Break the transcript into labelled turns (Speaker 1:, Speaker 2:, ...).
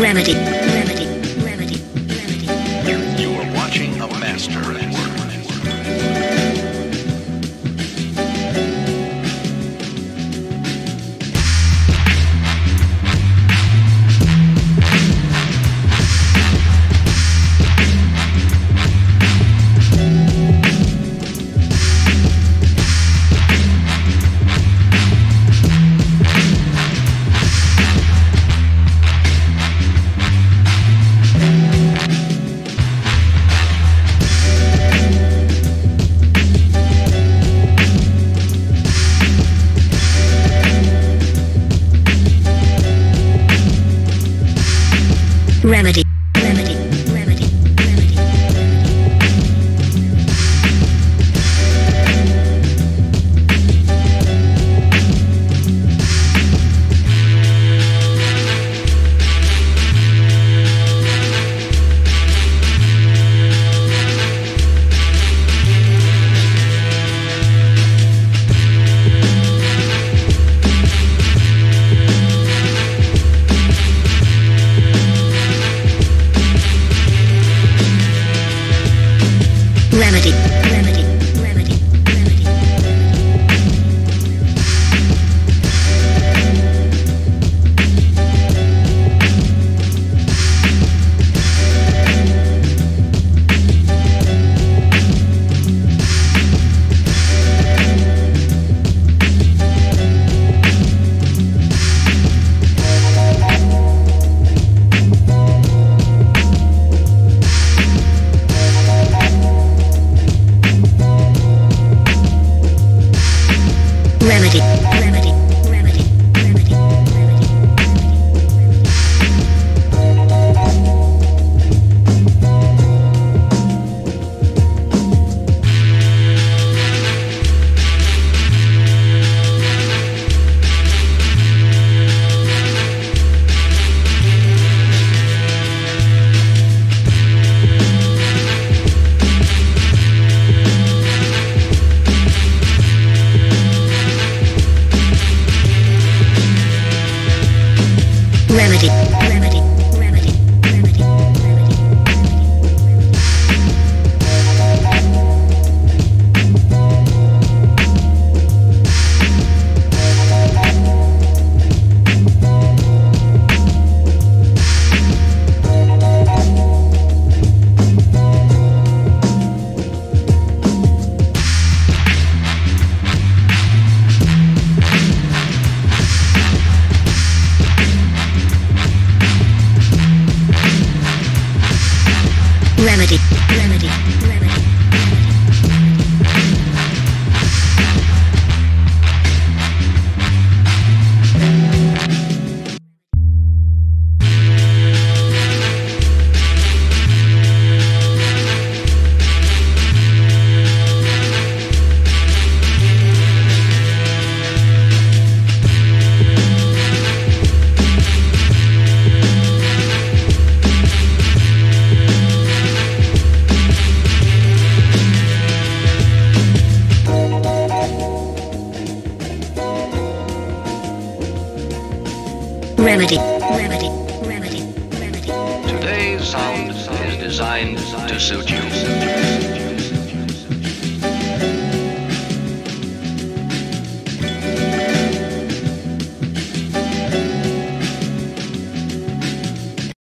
Speaker 1: Remedy. Remedy. with it. Remedy. Remedy. Remedy. Remedy. Remedy. Remedy.
Speaker 2: Today's sound is designed to suit you.